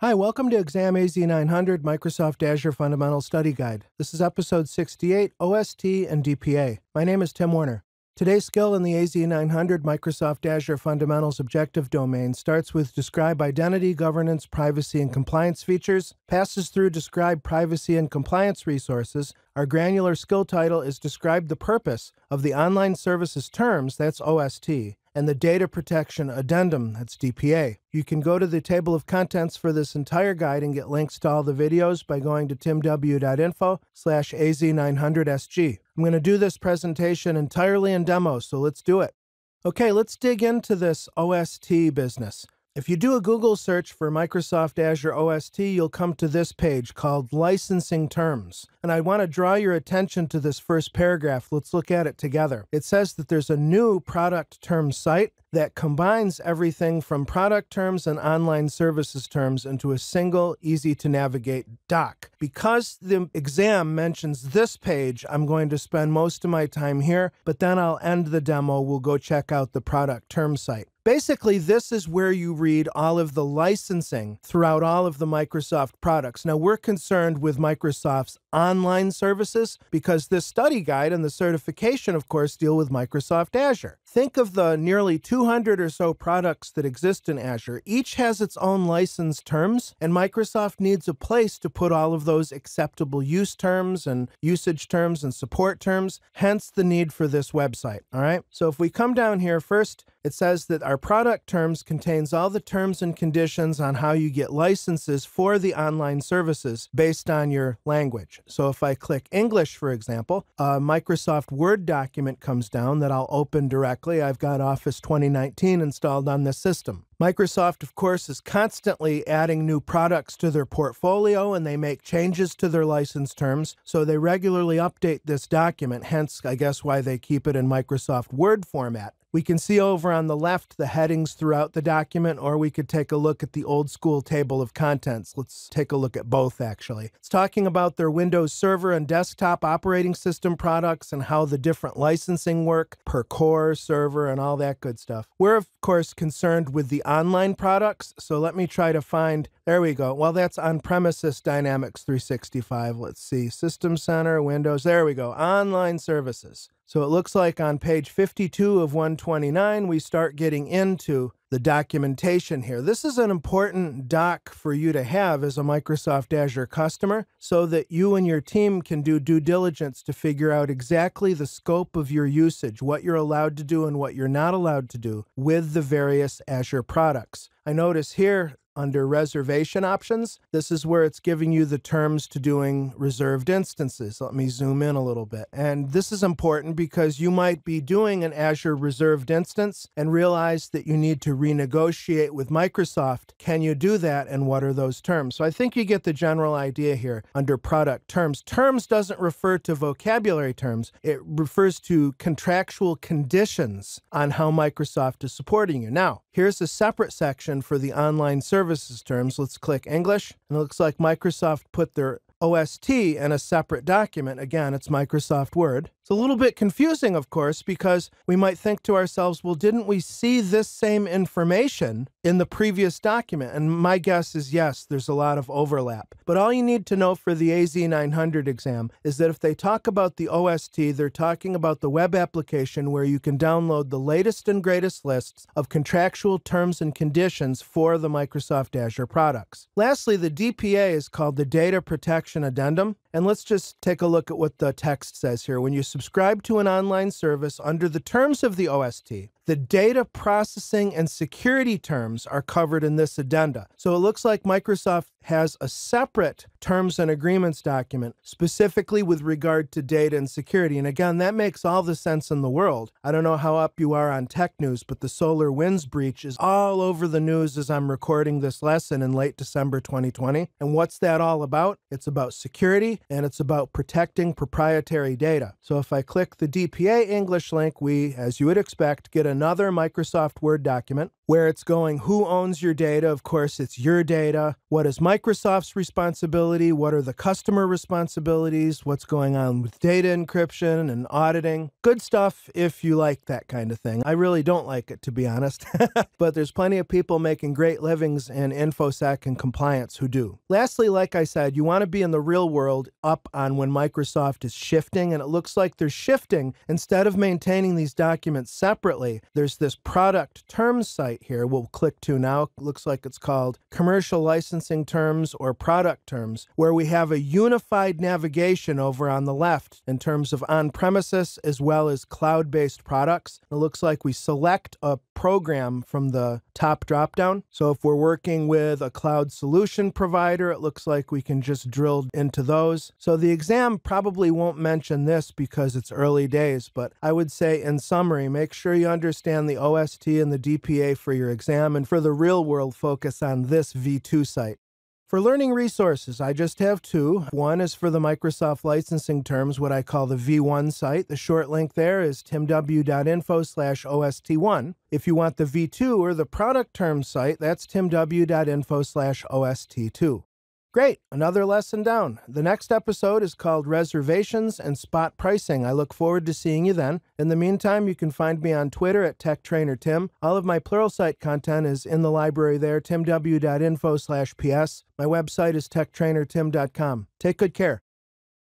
Hi, welcome to Exam AZ 900 Microsoft Azure Fundamental Study Guide. This is episode 68 OST and DPA. My name is Tim Warner. Today's skill in the AZ900 Microsoft Azure Fundamentals objective domain starts with Describe Identity, Governance, Privacy, and Compliance features, passes through Describe Privacy and Compliance resources. Our granular skill title is Describe the Purpose of the Online Services Terms, that's OST, and the Data Protection Addendum, that's DPA. You can go to the table of contents for this entire guide and get links to all the videos by going to timw.info slash az900sg. I'm going to do this presentation entirely in demo, so let's do it. Okay, let's dig into this OST business. If you do a Google search for Microsoft Azure OST, you'll come to this page called Licensing Terms. And I want to draw your attention to this first paragraph. Let's look at it together. It says that there's a new product term site that combines everything from product terms and online services terms into a single, easy to navigate doc. Because the exam mentions this page, I'm going to spend most of my time here, but then I'll end the demo. We'll go check out the product term site. Basically, this is where you read all of the licensing throughout all of the Microsoft products. Now, we're concerned with Microsoft's online services because this study guide and the certification, of course, deal with Microsoft Azure. Think of the nearly 200 or so products that exist in Azure. Each has its own license terms, and Microsoft needs a place to put all of those acceptable use terms and usage terms and support terms, hence the need for this website. All right. So if we come down here first, it says that our product terms contains all the terms and conditions on how you get licenses for the online services based on your language. So if I click English, for example, a Microsoft Word document comes down that I'll open directly. I've got Office 2019 installed on this system. Microsoft, of course, is constantly adding new products to their portfolio and they make changes to their license terms. So they regularly update this document, hence, I guess, why they keep it in Microsoft Word format. We can see over on the left the headings throughout the document, or we could take a look at the old school table of contents. Let's take a look at both, actually. It's talking about their Windows Server and desktop operating system products and how the different licensing work per core, server, and all that good stuff. We're, of course, concerned with the online products, so let me try to find, there we go. Well, that's on premises Dynamics 365. Let's see, System Center, Windows, there we go, online services. So it looks like on page 52 of 129, we start getting into the documentation here. This is an important doc for you to have as a Microsoft Azure customer so that you and your team can do due diligence to figure out exactly the scope of your usage, what you're allowed to do and what you're not allowed to do with the various Azure products. I notice here under reservation options, this is where it's giving you the terms to doing reserved instances. Let me zoom in a little bit. And this is important because you might be doing an Azure reserved instance and realize that you need to renegotiate with Microsoft. Can you do that and what are those terms? So I think you get the general idea here under product terms. Terms doesn't refer to vocabulary terms, it refers to contractual conditions on how Microsoft is supporting you. Now, here's a separate section for the online service services terms, let's click English. And it looks like Microsoft put their OST in a separate document. Again, it's Microsoft Word. It's a little bit confusing, of course, because we might think to ourselves, well, didn't we see this same information in the previous document? And my guess is yes, there's a lot of overlap. But all you need to know for the AZ900 exam is that if they talk about the OST, they're talking about the web application where you can download the latest and greatest lists of contractual terms and conditions for the Microsoft Azure products. Lastly, the DPA is called the Data Protection Addendum. And let's just take a look at what the text says here. When you subscribe to an online service under the terms of the OST, the data processing and security terms are covered in this addenda. So it looks like Microsoft has a separate terms and agreements document specifically with regard to data and security. And again, that makes all the sense in the world. I don't know how up you are on tech news, but the Solar Winds breach is all over the news as I'm recording this lesson in late December 2020. And what's that all about? It's about security and it's about protecting proprietary data. So if I click the DPA English link, we, as you would expect, get another Microsoft Word document. Where it's going, who owns your data. Of course, it's your data. What is Microsoft's responsibility? What are the customer responsibilities? What's going on with data encryption and auditing? Good stuff if you like that kind of thing. I really don't like it, to be honest. but there's plenty of people making great livings in InfoSec and compliance who do. Lastly, like I said, you want to be in the real world up on when Microsoft is shifting, and it looks like they're shifting. Instead of maintaining these documents separately, there's this product terms site here we'll click to now. Looks like it's called Commercial Licensing Terms or Product Terms, where we have a unified navigation over on the left in terms of on premises as well as cloud based products. It looks like we select a program from the top drop down. So if we're working with a cloud solution provider, it looks like we can just drill into those. So the exam probably won't mention this because it's early days, but I would say in summary, make sure you understand the OST and the DPA for your exam, and for the real world, focus on this V2 site. For learning resources, I just have two. One is for the Microsoft licensing terms, what I call the V1 site. The short link there is timw.info slash OST1. If you want the V2 or the product terms site, that's timw.info slash OST2. Great, another lesson down. The next episode is called Reservations and Spot Pricing. I look forward to seeing you then. In the meantime, you can find me on Twitter at TechTrainerTim. All of my Pluralsight content is in the library there, timw.info slash ps. My website is techtrainertim.com. Take good care.